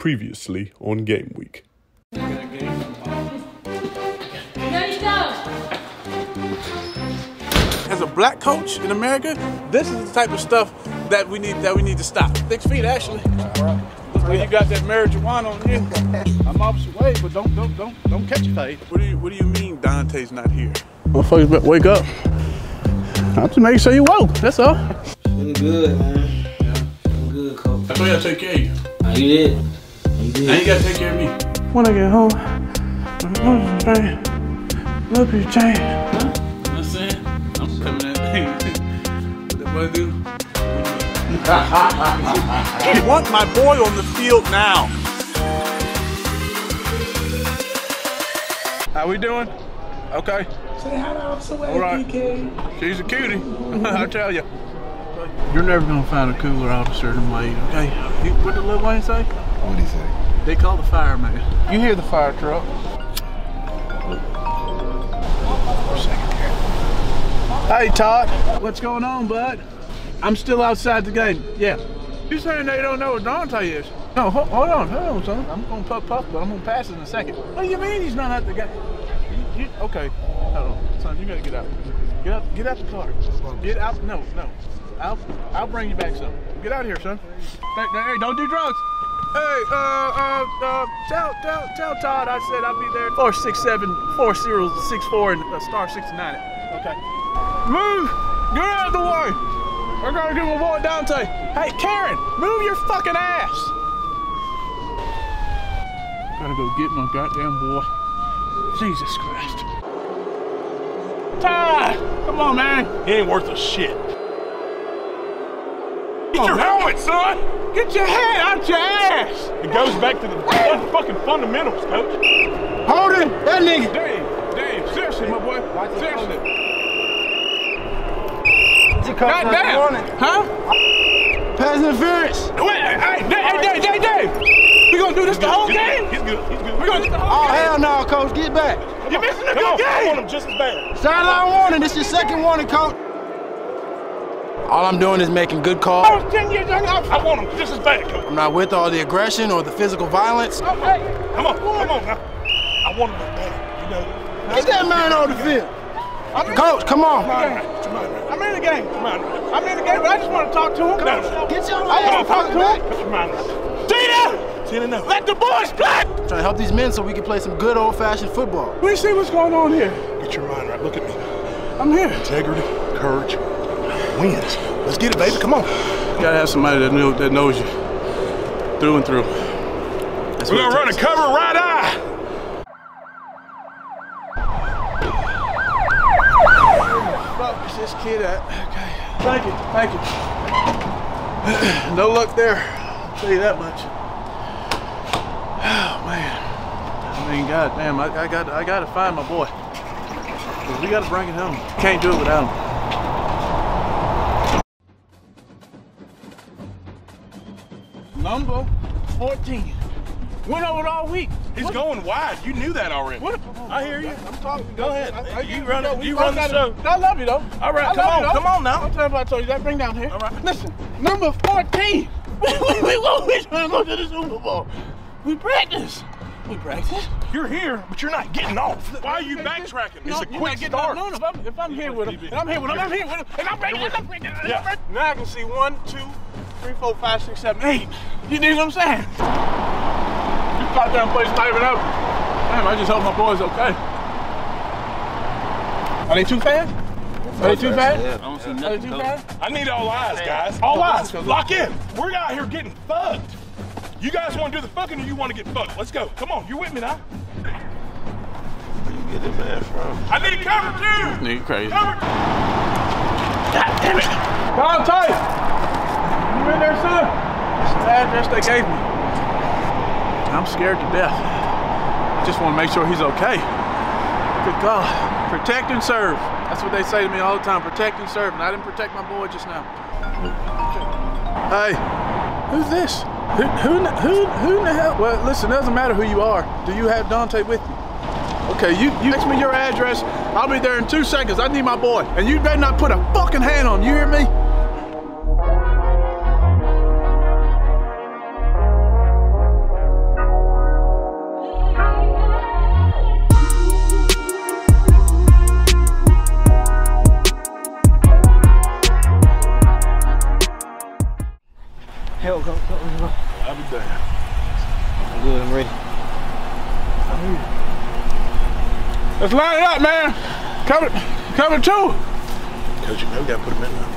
Previously on Game Week. No, you don't. as a black coach in America, this is the type of stuff that we need that we need to stop. Six feet, actually. Looks like you got that marijuana on you. I'm opposite way, but don't don't don't don't catch a fade. What do you What do you mean Donte's not here? Motherfuckers better wake up. I'm just making sure you woke. That's all. Feeling good, man. Feeling good, coach. I told you I take care of you. Now you did. You did. Now you gotta take care of me. When I get home, look at Jane. I'm saying, I'm coming at what that boy do? I want my boy on the field now. How we doing? Okay. Say hi to Officer All right. She's a cutie. I'll tell you. You're never gonna find a cooler officer than Wade, okay? What did Lil Wayne say? What do you say? They call the fireman. You hear the fire truck. Hey Todd, what's going on, bud? I'm still outside the gate. Yeah. You saying they don't know what Donte is? No, ho- hold on, hold on, son. I'm gonna puff puff, but I'm gonna pass it in a second. What do you mean he's not at the gate? You, you, okay, hold on, son. You gotta get out. Get out. Get out the car. Get out. No, no. I'll I'll bring you back some. Get out of here, son. Hey, hey, don't do drugs. Hey, uh, uh, uh, tell, tell, tell Todd I said I'll be there. Four six seven four zero six four and uh, star sixty nine. Okay. Move! Get out of the way! I gotta get my boy Donte. Hey, Karen, move your fucking ass! Gotta go get my goddamn boy. Jesus Christ. Todd! Come on, man. He ain't worth a shit. Get your oh, helmet, son! Get your head out your ass! It goes back to the fun- fucking fundamentals, coach. Hold it! That nigga! Dave, Dave, seriously, my boy. Seriously. God damn! Huh? Pass interference. Wait, hey, Dave, hey, Dave, Dave, Dave! We gonna do this the whole He's good. game? He's good. He's good. We gonna do this the Oh, whole game? Oh, hell no, coach. Get back. You're missing a Come on, good I want game! him just as bad. Sideline warning. This is your second warning, coach. All I'm doing is making good I calls. was 10 years young. I I want him just as bad. I'm not with all the aggression or the physical violence. Oh, okay. Come on, come on now. I want him bad. You know. Get that man on the field. Coach, come on. I'm in the game. Come on. I'm in the game, but I just want to talk to him. No. Get your I want to talk to him. Put your mind right. Tina! Ten and oh. Let the boys play! Trying to help these men so we can play some good old-fashioned football. Let me see what's going on here. Get your mind right. Look at me. I'm here. Integrity, courage, wins. Let's get it, baby. Come on. You gotta have somebody that, know, that knows you through and through. That's We're gonna it run a cover right eye. Fuck is this kid at? Okay. Thank you. Thank you. no luck there. I'll tell you that much. Oh man. I mean, God damn, I, I got I gotta find my boy. we gotta bring it home. Can't do it without him. Number 14. Went over it all week. He's going wide. You knew that already. What? I hear you. I'm talking. Go ahead. I- I- You run it- you run the show. I love you though. All right, I come on, you, come on now. Don't tell me I told you that. Bring down here. All right. Listen, number 14. we, we, we, we trying to go to the Super Bowl. We practice. We practice. You're here, but you're not getting off. Why are you backtracking? No, It's a quick not getting start. No, no, if I'm, if I'm here with him, and I'm here with him, I'm here with him, and I'm ready, and I'm ready, and Yeah. Now I can see one, two, three, four, five, six, seven, eight. You know what I'm saying? You goddamn place not even open. Damn, I just hope my boy's okay. Are they too fast? Are they too fast? Yeah. I don't see Are they nothing, too fast? I need all eyes, guys. All eyes. Lock in. We're out here getting fucked. You guys want to do the fucking or you want to get fucked? Let's go. Come on. You with me now? Get it, man, from. I need cover too. Nigga crazy. Cover. God damn it. Tom tight. You in there, son? It's the address they gave me. I'm scared to death. I just want to make sure he's okay. Good God. Protect and serve. That's what they say to me all the time. Protect and serve. And I didn't protect my boy just now. Hey, who's this? Who, who, in the- who, who in the hell? Well, listen, it doesn't matter who you are. Do you have Donte with you? Okay, you, you text me your address. I'll be there in two seconds. I need my boy. And you better not put a fucking hand on him. You hear me? Let's line it up, man. Cover, cover two. Cause you know we gotta put him in now.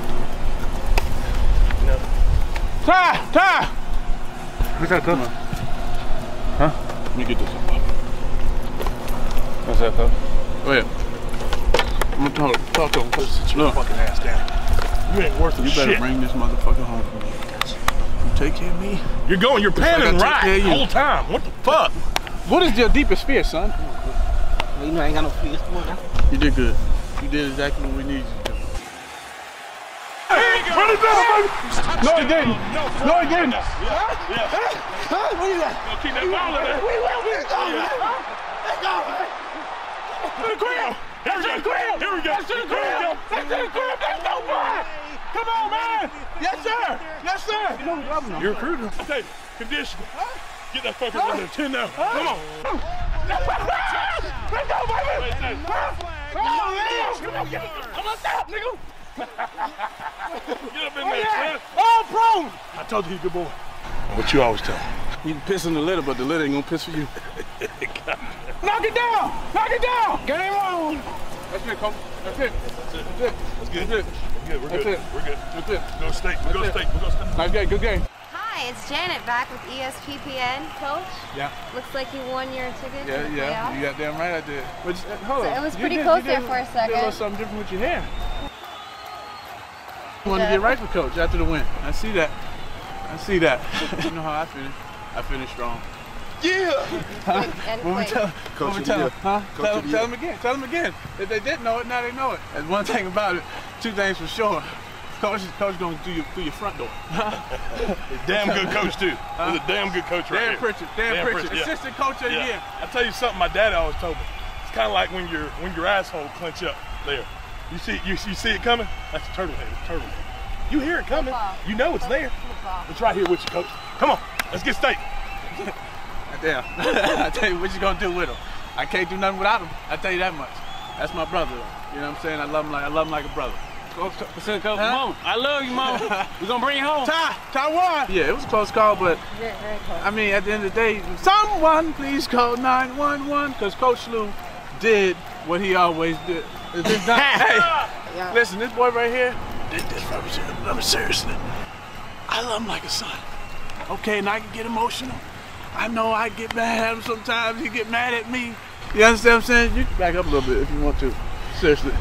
Ty, Ty. What's that, coach? Huh? Let me get this up. What's that, coach? Go ahead. I'm gonna talk, talk to him. Sit your Look, fucking ass down. You ain't worth a you better bring this motherfucker home for me. You take care of me. You're going, you're I panning gotta right care of the whole time. What the fuck? What is your deepest fear, son? Well, you know I ain't got no fears. Come on now. You did good. You did exactly what we needed you to do. Run it down, baby. No, he didn't. No, he didn't. Yeah. What is that? Go keep that ball in there. We will. Let's go. Let's go. man. To the crib. Here we go. Here we go. Let's to the crib. Let's to the crib. Let's go, boy. Come on, man. Yes, sir. Yes, sir. You know we love him. You're a recruiter. Okay, conditioner. Get that fucker under 10 now. Come on. Oh. Come it. Come. Oh, bro. I told you he's good boy. What you always tell him. You can piss in the litter, but the litter ain't gonna piss for you. Knock it down! Knock it down! Get him on! That's it, Coach. That's it. That's it. That's good. That's it. Good, we're That's good. it. We're good. That's it. Go state. We go That's state. We go state. Nice game. Good game. Hi, it's Janet back with E ESPPN. Coach, Yeah. looks like you won your ticket Yeah, to yeah. playoffs. You got damn right I did. Which, uh, hold So on. it was pretty did- close there did- for a you Did a little something different with your hair. You want to get right for coach after the win. I see that. I see that. you know how I finish. I finish strong. And What we quick. tell, what we tell them, huh? Coach Tell, of tell them again. Tell them again. If they didn't know it, now they know it. That's one thing about it, two things for sure. Coach, coach going through your through your front door. Damn good coach, too. He's a damn good coach right Dan here. Pritchett, Dan, Dan Pritchett, Pritchett, yeah. assistant coach of the Yeah. year. I tell you something my daddy always told me. It's kind of like when your when your asshole clench up there. You see you, you see it coming? That's a turtle head. It's a turtle head. You hear it coming. Football. You know it's there. Football. It's right here with you, coach. Come on, let's get steak. Damn. I tell you what you gonna do with him. I can't do nothing without him. I tell you that much. That's my brother. You know what I'm saying? I love him like I love him like a brother. Coach, Huh? Mom, I love you, Mom. We're gonna bring you home. Ty, Tywon. Yeah, it was a close call, but Very, very close. I mean, at the end of the day, someone please call 911 because Coach Lou did what he always did. Is this not? hey, listen, this boy right here did this for me. I'm seriously. I love him like a son. Okay, and I can get emotional. I know I get mad at him sometimes. He get mad at me. You understand what I'm saying? You can back up a little bit if you want to. Seriously.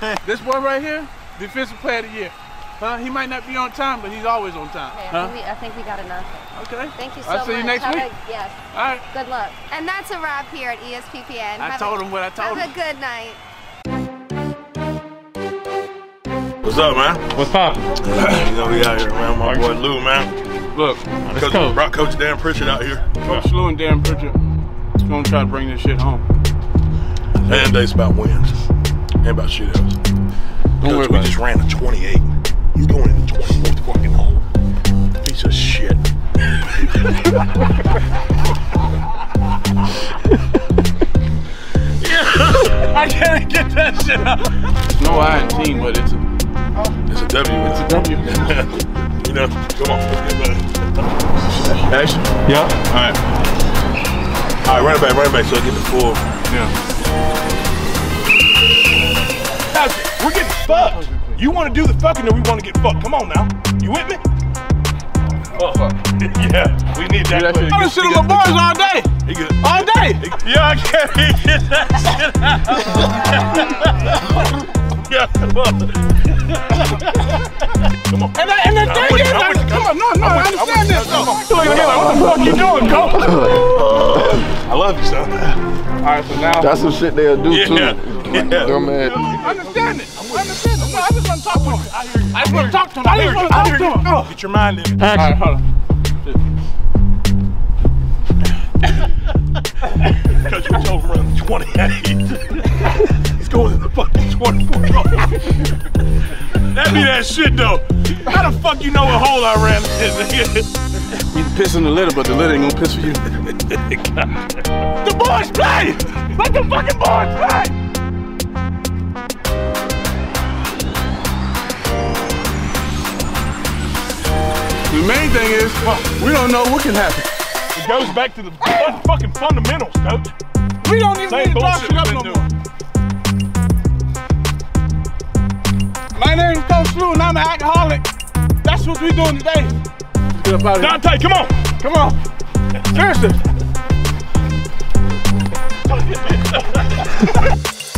this boy right here, defensive player of the year. Huh? He might not be on time, but he's always on time. Okay, I, Huh? think we, I think we got enough. Okay. Thank you so I'll much. see you next Have week. A, yes. All right. Good luck. And that's a wrap here at E ESPPN. I Have told a, him what I told Have him. Have a good night. What's up, man? What's poppin'? you know we out here, man. My boy Lou, man. Look, Coach, go. Brought Coach Dan Pritchett out here. Coach Lou and Dan Pritchett is gonna try to bring this shit home. And it's about wins. Ain't about shit else. Don't worry we just ran a 28. He's going in the 24th fucking hole. Piece of shit. I can't get that shit out. It's no I in team, but it's a, It's a W. it's a W. you know, come on, let's get better. Action. Yeah. All right. All right, run it back, run it back so I get the full. Yeah. Guys, we're getting fucked. You want to do the fucking or we want to get fucked? Come on now. You with me? Oh, yeah, we need that. that quick. shit. I done sit on my boys all day. He good. All day. He- Yeah, I can't get that shit out. yeah, come on. come on. And, I, and the I'm thing is, you, I'm I, with come on, no, no, I'm I with you, I'm understand this. Come on. You looking at me like, what the fuck you doing, coach? I love you, son. All right, so now That's some shit they'll do Yeah, too. Yeah. Dumb ass. I understand it. I understand it. No, I just want to talk to him. I hear you. I just want to talk to him. I just want to talk to him. Oh. Get your mind in. it. All right, hold on. Because you told him run 28. He's going in the fucking 24 that be that shit though. How the fuck you know what hole I ran in? You can piss in the litter, but the litter ain't gonna piss for you. the boys play! Let the fucking boys play! We main thing is oh, we don't know what can happen. It goes back to the fun- fucking fundamentals, coach. We don't even Same need to box bullshit it up no been more. My name is Coach Lou and I'm an alcoholic. That's what we're doing today. Get up out of here. Donte, come on. Come on. Seriously.